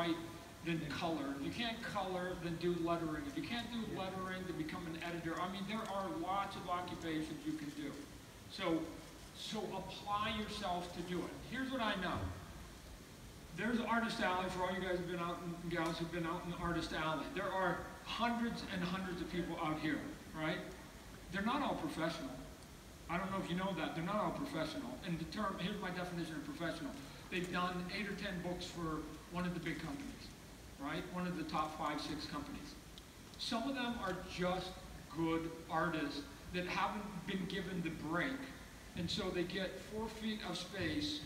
write, then color. If you can't color, then do lettering. If you can't do lettering, then become an editor. I mean, there are lots of occupations you can do. So, so apply yourself to do it. Here's what I know. There's Artist Alley for all you guys who've been out and gals who've been out in Artist Alley. There are hundreds and hundreds of people out here, right? They're not all professional. I don't know if you know that. They're not all professional. And the term, here's my definition of professional. They've done eight or ten books for one of the big companies, right? One of the top five, six companies. Some of them are just good artists that haven't been given the break. And so they get four feet of space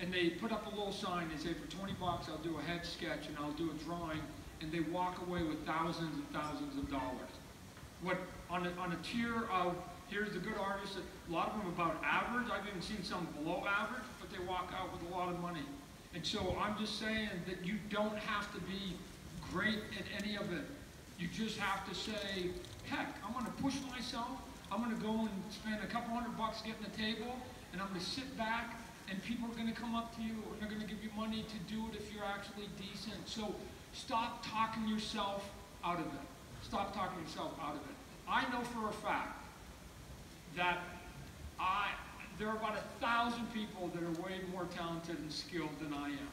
and they put up a little sign. and say, for 20 bucks, I'll do a head sketch and I'll do a drawing. And they walk away with thousands and thousands of dollars. What, on a, on a tier of, here's the good artists, a lot of them about average. I've even seen some below average, but they walk out with a lot of money. And so I'm just saying that you don't have to be great at any of it. You just have to say, heck, I'm going to push myself. I'm going to go and spend a couple hundred bucks getting a table, and I'm going to sit back, and people are going to come up to you, and they're going to give you money to do it if you're actually decent. So stop talking yourself out of it. Stop talking yourself out of it. I know for a fact that I, there are about a thousand people that are way more talented and skilled than I am.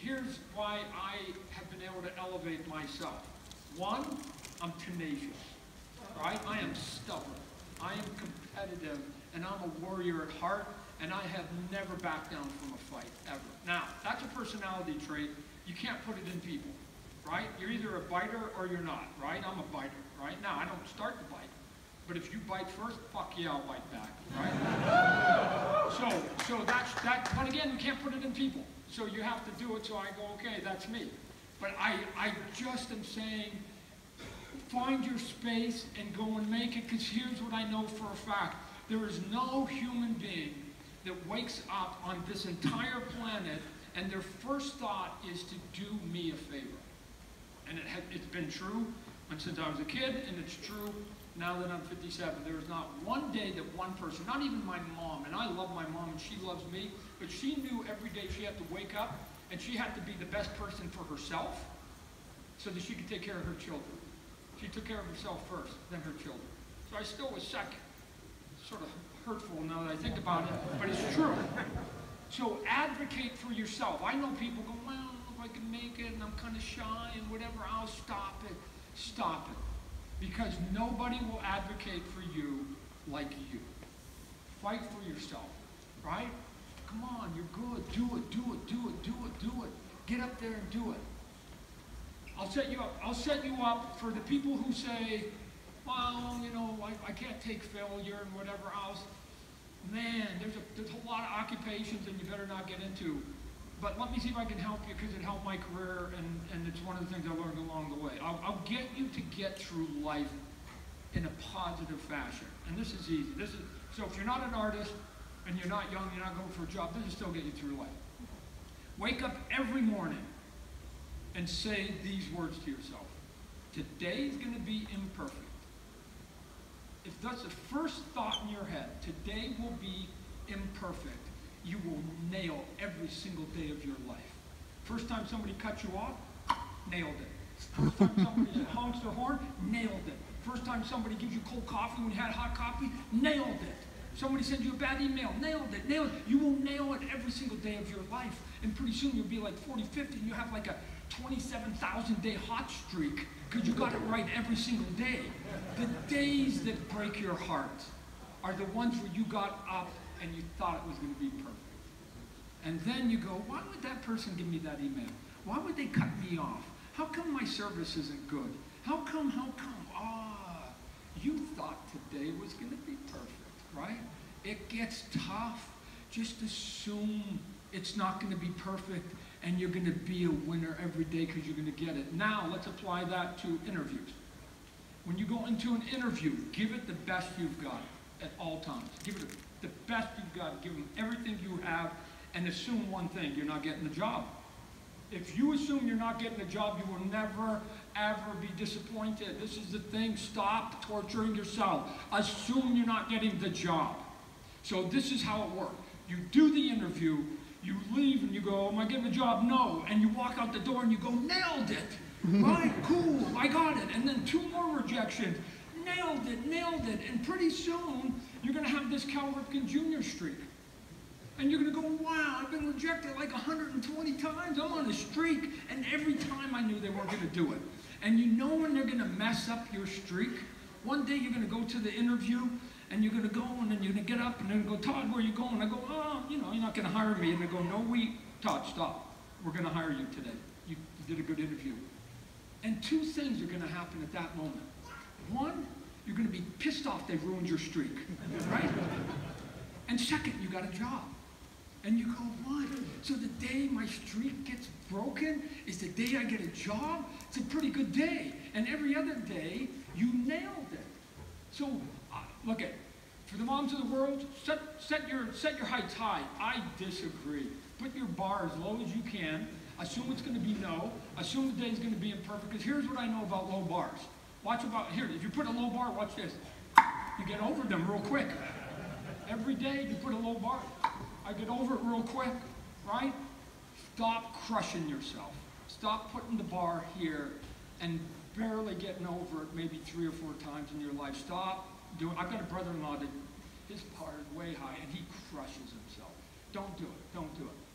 Here's why I have been able to elevate myself. One, I'm tenacious, right? I am stubborn. I am competitive, and I'm a warrior at heart, and I have never backed down from a fight, ever. Now, that's a personality trait. You can't put it in people, right? You're either a biter or you're not, right? I'm a biter, right? Now, I don't start the bite. But if you bite first, fuck yeah, I'll bite back, right? so, so that's, that, but again, you can't put it in people. So you have to do it so I go, okay, that's me. But I, I just am saying, find your space and go and make it, because here's what I know for a fact. There is no human being that wakes up on this entire planet and their first thought is to do me a favor. And it had, it's been true um, since I was a kid, and it's true now that I'm 57. There is not one day that one person, not even my mom, and I love my mom and she loves me, but she knew every day she had to wake up and she had to be the best person for herself so that she could take care of her children. She took care of herself first, then her children. So I still was second. Sort of hurtful now that I think about it, but it's true. So advocate for yourself. I know people go, well, if I can make it and I'm kind of shy and whatever, I'll stop it. Stop it. Because nobody will advocate for you like you. Fight for yourself, right? Come on, you're good. Do it, do it, do it, do it, do it. Get up there and do it. I'll set you up. I'll set you up for the people who say, well, you know, I, I can't take failure and whatever else. Man, there's a, there's a lot of occupations and you better not get into. But let me see if I can help you because it helped my career and, and it's one of the things I learned along the way. I'll, I'll get you to get through life in a positive fashion. And this is easy. This is so if you're not an artist and you're not young, you're not going for a job, this will still get you through life. Wake up every morning and say these words to yourself. Today is going to be imperfect. If that's the first thought in your head, today will be imperfect you will nail every single day of your life. First time somebody cut you off, nailed it. First time somebody honks their horn, nailed it. First time somebody gives you cold coffee when you had hot coffee, nailed it. Somebody sends you a bad email, nailed it, nailed it. You will nail it every single day of your life. And pretty soon you'll be like 40, 50, and you have like a 27,000 day hot streak because you got it right every single day. The days that break your heart are the ones where you got up and you thought it was going to be perfect. And then you go, why would that person give me that email? Why would they cut me off? How come my service isn't good? How come, how come? Ah, you thought today was going to be perfect, right? It gets tough. Just assume it's not going to be perfect and you're going to be a winner every day because you're going to get it. Now, let's apply that to interviews. When you go into an interview, give it the best you've got at all times. Give it a best you've got, give them everything you have, and assume one thing, you're not getting the job. If you assume you're not getting the job, you will never, ever be disappointed. This is the thing, stop torturing yourself. Assume you're not getting the job. So this is how it works. You do the interview, You leave and you go, am I getting a job? No. And you walk out the door and you go, nailed it. Right, cool, I got it. And then two more rejections. Nailed it, nailed it. And pretty soon, you're gonna have this Cal Ripken Jr. streak. And you're gonna go, wow, I've been rejected like 120 times. I'm on a streak. And every time I knew they weren't gonna do it. And you know when they're gonna mess up your streak? One day you're gonna go to the interview and you're gonna go and then you're gonna get up and gonna go, Todd, where are you going? I go, oh, you know, you're not gonna hire me. And they go, no, we, Todd, stop. We're gonna hire you today. You, you did a good interview. And two things are gonna happen at that moment. One, you're gonna be pissed off they've ruined your streak, right? And second, you got a job. And you go, what? So the day my streak gets broken is the day I get a job? It's a pretty good day. And every other day, you nailed it. So, uh, look at, for the moms of the world, set, set, your, set your heights high. I disagree. Put your bar as low as you can. Assume it's going to be no. Assume the day is going to be imperfect. Because here's what I know about low bars. Watch about, here, if you put a low bar, watch this. You get over them real quick. Every day you put a low bar. I get over it real quick, right? Stop crushing yourself. Stop putting the bar here and barely getting over it maybe three or four times in your life. Stop doing I've got a brother-in-law that his bar is way high and he crushes himself. Don't do it. Don't do it.